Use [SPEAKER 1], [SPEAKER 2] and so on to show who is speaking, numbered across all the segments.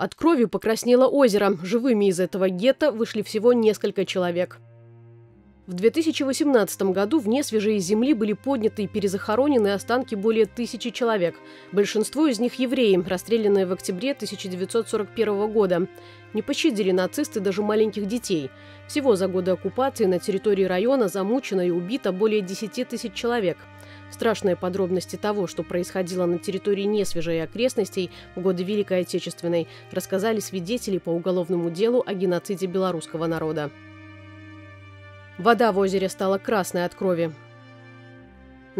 [SPEAKER 1] От крови покраснело озеро. Живыми из этого гетто вышли всего несколько человек. В 2018 году вне свежей земли были подняты и перезахоронены останки более тысячи человек. Большинство из них евреи, расстрелянные в октябре 1941 года. Не пощадили нацисты даже маленьких детей. Всего за годы оккупации на территории района замучено и убито более 10 тысяч человек. Страшные подробности того, что происходило на территории Несвежей окрестностей в годы Великой Отечественной, рассказали свидетели по уголовному делу о геноциде белорусского народа. Вода в озере стала красной от крови.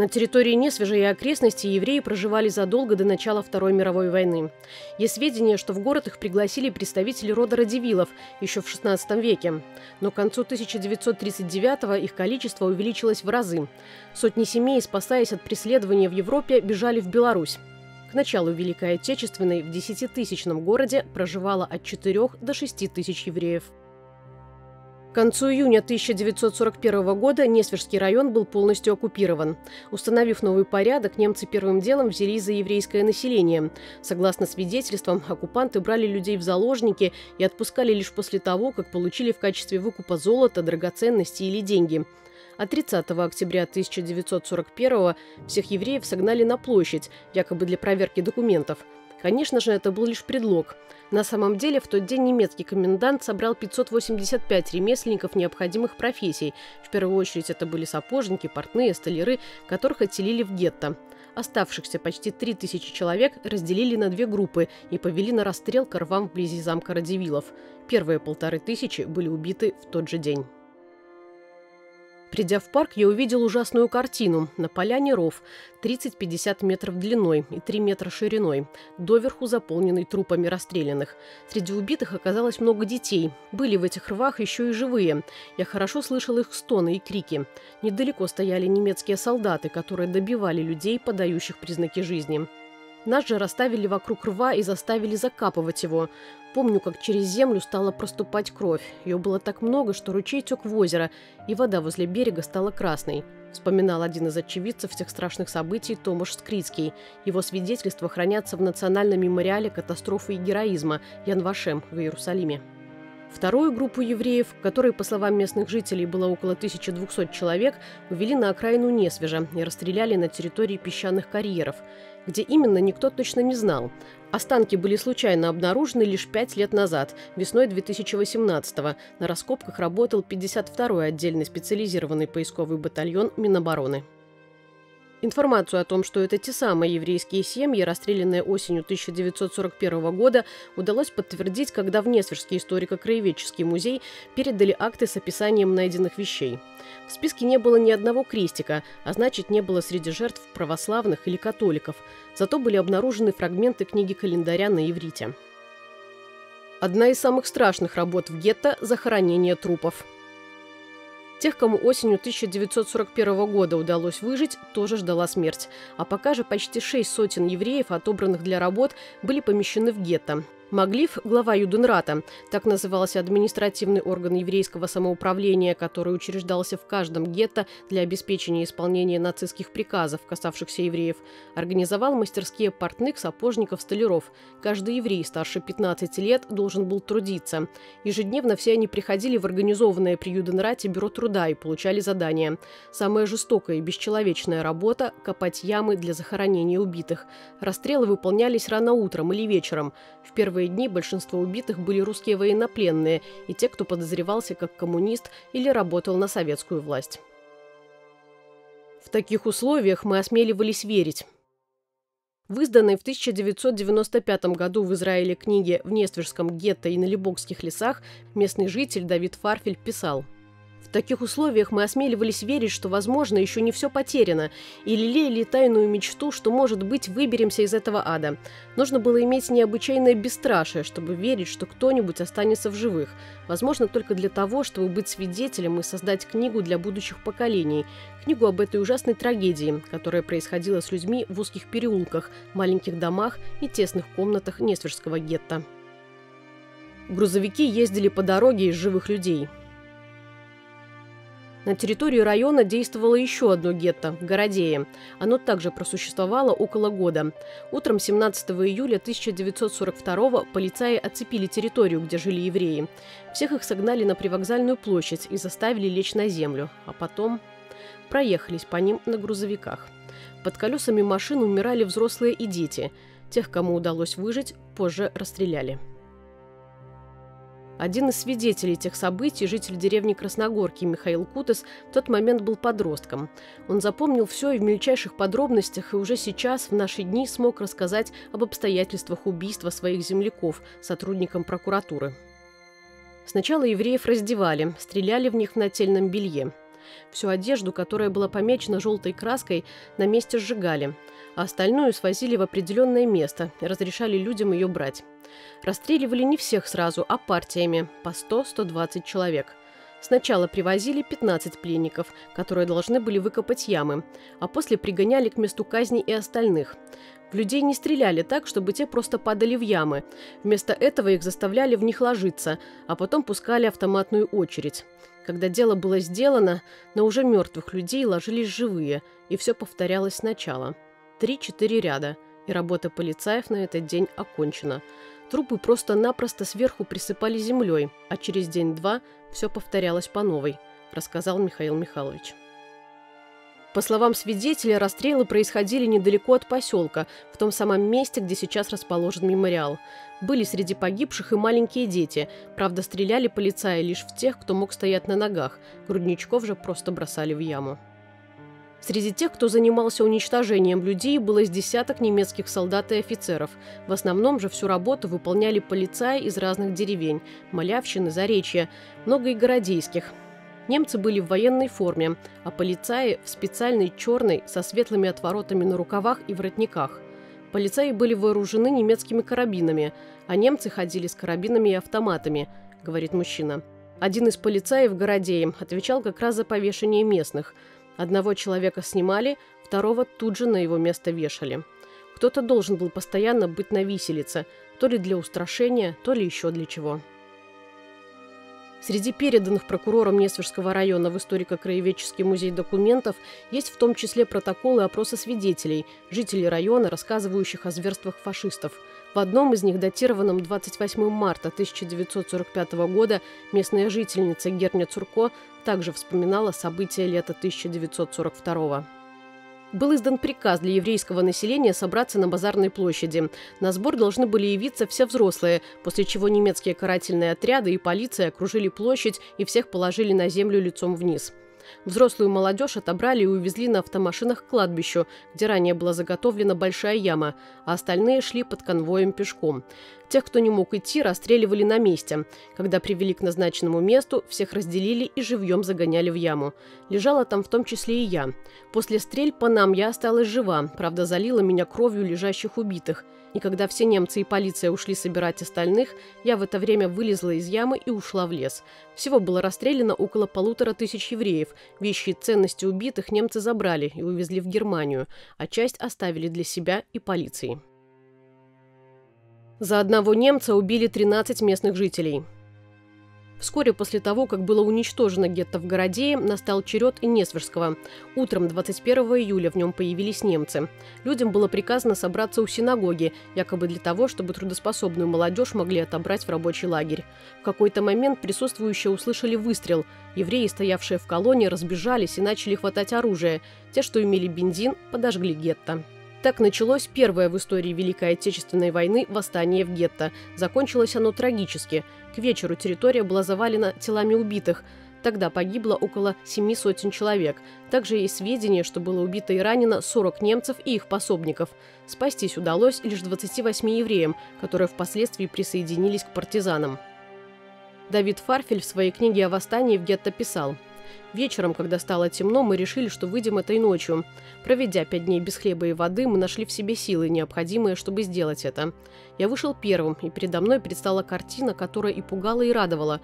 [SPEAKER 1] На территории Несвежей и окрестности евреи проживали задолго до начала Второй мировой войны. Есть сведения, что в город их пригласили представители рода Радивилов еще в XVI веке. Но к концу 1939-го их количество увеличилось в разы. Сотни семей, спасаясь от преследования в Европе, бежали в Беларусь. К началу Великой Отечественной в десятитысячном городе проживало от 4 до 6 тысяч евреев. К концу июня 1941 года Несвежский район был полностью оккупирован. Установив новый порядок, немцы первым делом взялись за еврейское население. Согласно свидетельствам, оккупанты брали людей в заложники и отпускали лишь после того, как получили в качестве выкупа золото, драгоценности или деньги. А 30 октября 1941 всех евреев согнали на площадь, якобы для проверки документов. Конечно же, это был лишь предлог – на самом деле, в тот день немецкий комендант собрал 585 ремесленников необходимых профессий. В первую очередь это были сапожники, портные, столяры, которых отселили в гетто. Оставшихся почти 3000 человек разделили на две группы и повели на расстрел к рвам вблизи замка Радивилов. Первые полторы тысячи были убиты в тот же день. Придя в парк, я увидел ужасную картину. На поляне ров 30-50 метров длиной и 3 метра шириной, доверху заполненный трупами расстрелянных. Среди убитых оказалось много детей. Были в этих рвах еще и живые. Я хорошо слышал их стоны и крики. Недалеко стояли немецкие солдаты, которые добивали людей, подающих признаки жизни. Нас же расставили вокруг рва и заставили закапывать его. Помню, как через землю стала проступать кровь. Ее было так много, что ручей тек в озеро, и вода возле берега стала красной. Вспоминал один из очевидцев тех страшных событий Томаш Скрицкий. Его свидетельства хранятся в Национальном мемориале катастрофы и героизма Ян Вашем в Иерусалиме. Вторую группу евреев, которой, по словам местных жителей, было около 1200 человек, увели на окраину Несвежа и расстреляли на территории песчаных карьеров. Где именно, никто точно не знал. Останки были случайно обнаружены лишь пять лет назад, весной 2018-го. На раскопках работал 52-й отдельный специализированный поисковый батальон Минобороны. Информацию о том, что это те самые еврейские семьи, расстрелянные осенью 1941 года, удалось подтвердить, когда в Несвежский историко-краеведческий музей передали акты с описанием найденных вещей. В списке не было ни одного крестика, а значит, не было среди жертв православных или католиков. Зато были обнаружены фрагменты книги-календаря на иврите. Одна из самых страшных работ в гетто – захоронение трупов – Тех, кому осенью 1941 года удалось выжить, тоже ждала смерть. А пока же почти шесть сотен евреев, отобранных для работ, были помещены в гетто. Маглиф – глава Юденрата, так назывался административный орган еврейского самоуправления, который учреждался в каждом гетто для обеспечения исполнения нацистских приказов, касавшихся евреев, организовал мастерские портных, сапожников, столяров. Каждый еврей старше 15 лет должен был трудиться. Ежедневно все они приходили в организованное при Юденрате бюро труда и получали задания. Самая жестокая и бесчеловечная работа – копать ямы для захоронения убитых. Расстрелы выполнялись рано утром или вечером. В первые первые дни большинство убитых были русские военнопленные и те, кто подозревался как коммунист или работал на советскую власть. В таких условиях мы осмеливались верить. В изданной в 1995 году в Израиле книге «В Нествежском гетто и на Лебокских лесах» местный житель Давид Фарфель писал – в таких условиях мы осмеливались верить, что, возможно, еще не все потеряно, и лелеяли тайную мечту, что, может быть, выберемся из этого ада. Нужно было иметь необычайное бесстрашие, чтобы верить, что кто-нибудь останется в живых. Возможно, только для того, чтобы быть свидетелем и создать книгу для будущих поколений. Книгу об этой ужасной трагедии, которая происходила с людьми в узких переулках, маленьких домах и тесных комнатах Несвежского гетто. Грузовики ездили по дороге из живых людей – На территории района действовало еще одно гетто – в Городее. Оно также просуществовало около года. Утром 17 июля 1942 полицаи оцепили территорию, где жили евреи. Всех их согнали на привокзальную площадь и заставили лечь на землю. А потом проехались по ним на грузовиках. Под колесами машин умирали взрослые и дети. Тех, кому удалось выжить, позже расстреляли. Один из свидетелей тех событий, житель деревни Красногорки Михаил Кутас, в тот момент был подростком. Он запомнил все и в мельчайших подробностях, и уже сейчас, в наши дни, смог рассказать об обстоятельствах убийства своих земляков сотрудникам прокуратуры. Сначала евреев раздевали, стреляли в них в нательном белье. Всю одежду, которая была помечена желтой краской, на месте сжигали, а остальную свозили в определенное место и разрешали людям ее брать. Расстреливали не всех сразу, а партиями, по 100-120 человек. Сначала привозили 15 пленников, которые должны были выкопать ямы, а после пригоняли к месту казни и остальных. В людей не стреляли так, чтобы те просто падали в ямы. Вместо этого их заставляли в них ложиться, а потом пускали автоматную очередь. Когда дело было сделано, на уже мертвых людей ложились живые, и все повторялось сначала. Три-четыре ряда, и работа полицаев на этот день окончена – Трупы просто-напросто сверху присыпали землей, а через день-два все повторялось по новой, рассказал Михаил Михайлович. По словам свидетеля, расстрелы происходили недалеко от поселка, в том самом месте, где сейчас расположен мемориал. Были среди погибших и маленькие дети. Правда, стреляли полицаи лишь в тех, кто мог стоять на ногах. Грудничков же просто бросали в яму. Среди тех, кто занимался уничтожением людей, было с десяток немецких солдат и офицеров. В основном же всю работу выполняли полицаи из разных деревень – Малявщины, Заречья, много и городейских. Немцы были в военной форме, а полицаи – в специальной черной со светлыми отворотами на рукавах и воротниках. Полицаи были вооружены немецкими карабинами, а немцы ходили с карабинами и автоматами, говорит мужчина. Один из полицаев Городеем отвечал как раз за повешение местных – Одного человека снимали, второго тут же на его место вешали. Кто-то должен был постоянно быть на виселице, то ли для устрашения, то ли еще для чего. Среди переданных прокурором Несвежского района в историко-краеведческий музей документов есть в том числе протоколы опроса свидетелей, жителей района, рассказывающих о зверствах фашистов. В одном из них, датированном 28 марта 1945 года, местная жительница Герня Цурко также вспоминала события лета 1942 был издан приказ для еврейского населения собраться на базарной площади. На сбор должны были явиться все взрослые, после чего немецкие карательные отряды и полиция окружили площадь и всех положили на землю лицом вниз. Взрослую молодежь отобрали и увезли на автомашинах к кладбищу, где ранее была заготовлена большая яма, а остальные шли под конвоем пешком. Тех, кто не мог идти, расстреливали на месте. Когда привели к назначенному месту, всех разделили и живьем загоняли в яму. Лежала там в том числе и я. После стрель по нам я осталась жива, правда залила меня кровью лежащих убитых. И когда все немцы и полиция ушли собирать остальных, я в это время вылезла из ямы и ушла в лес. Всего было расстреляно около полутора тысяч евреев. Вещи и ценности убитых немцы забрали и увезли в Германию, а часть оставили для себя и полиции. За одного немца убили 13 местных жителей. Вскоре после того, как было уничтожено гетто в Городее, настал черед и Несвежского. Утром 21 июля в нем появились немцы. Людям было приказано собраться у синагоги, якобы для того, чтобы трудоспособную молодежь могли отобрать в рабочий лагерь. В какой-то момент присутствующие услышали выстрел. Евреи, стоявшие в колонне, разбежались и начали хватать оружие. Те, что имели бензин, подожгли гетто. Так началось первое в истории Великой Отечественной войны восстание в гетто. Закончилось оно трагически. К вечеру территория была завалена телами убитых. Тогда погибло около семи сотен человек. Также есть сведения, что было убито и ранено 40 немцев и их пособников. Спастись удалось лишь 28 евреям, которые впоследствии присоединились к партизанам. Давид Фарфель в своей книге о восстании в гетто писал – Вечером, когда стало темно, мы решили, что выйдем этой ночью. Проведя пять дней без хлеба и воды, мы нашли в себе силы, необходимые, чтобы сделать это. Я вышел первым, и передо мной предстала картина, которая и пугала, и радовала.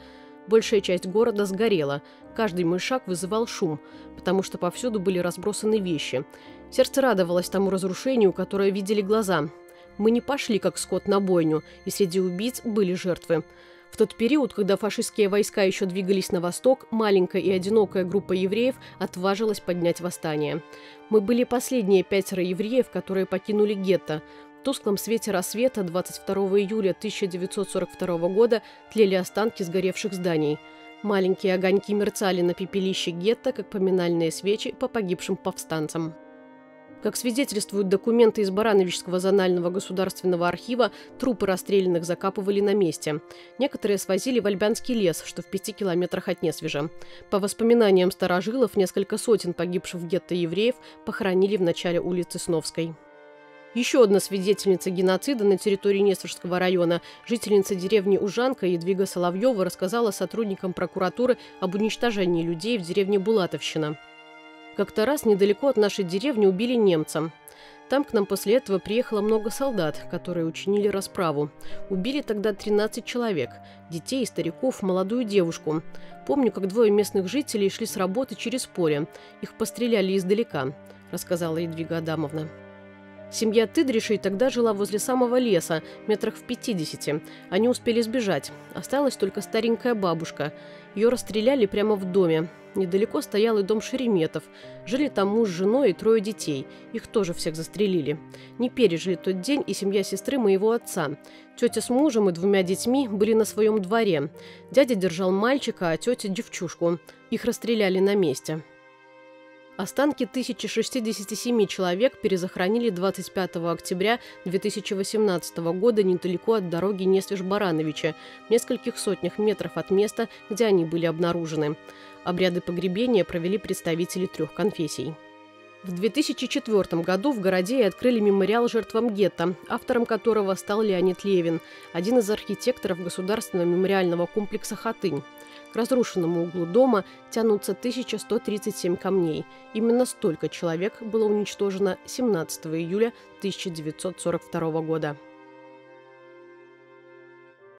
[SPEAKER 1] Большая часть города сгорела. Каждый мой шаг вызывал шум, потому что повсюду были разбросаны вещи. Сердце радовалось тому разрушению, которое видели глаза. Мы не пошли, как скот, на бойню, и среди убийц были жертвы. В тот период, когда фашистские войска еще двигались на восток, маленькая и одинокая группа евреев отважилась поднять восстание. Мы были последние пятеро евреев, которые покинули гетто. В тусклом свете рассвета 22 июля 1942 года тлели останки сгоревших зданий. Маленькие огоньки мерцали на пепелище гетто, как поминальные свечи по погибшим повстанцам. Как свидетельствуют документы из Барановичского зонального государственного архива, трупы расстрелянных закапывали на месте. Некоторые свозили в Альбянский лес, что в пяти километрах от Несвежа. По воспоминаниям старожилов, несколько сотен погибших в гетто евреев похоронили в начале улицы Сновской. Еще одна свидетельница геноцида на территории Несвежского района, жительница деревни Ужанка Едвига Соловьева рассказала сотрудникам прокуратуры об уничтожении людей в деревне Булатовщина. Как-то раз недалеко от нашей деревни убили немца. Там к нам после этого приехало много солдат, которые учинили расправу. Убили тогда 13 человек – детей, стариков, молодую девушку. Помню, как двое местных жителей шли с работы через поле. Их постреляли издалека, рассказала Едвига Адамовна. Семья Тыдришей тогда жила возле самого леса, метрах в 50. Они успели сбежать. Осталась только старенькая бабушка. Ее расстреляли прямо в доме. Недалеко стоял и дом Шереметов. Жили там муж с женой и трое детей. Их тоже всех застрелили. Не пережили тот день и семья сестры моего отца. Тетя с мужем и двумя детьми были на своем дворе. Дядя держал мальчика, а тетя – девчушку. Их расстреляли на месте. Останки 1067 человек перезахоронили 25 октября 2018 года недалеко от дороги Несвеж-Барановича, в нескольких сотнях метров от места, где они были обнаружены. Обряды погребения провели представители трех конфессий. В 2004 году в городе открыли мемориал жертвам гетто, автором которого стал Леонид Левин, один из архитекторов государственного мемориального комплекса «Хатынь». К разрушенному углу дома тянутся 1137 камней. Именно столько человек было уничтожено 17 июля 1942 года.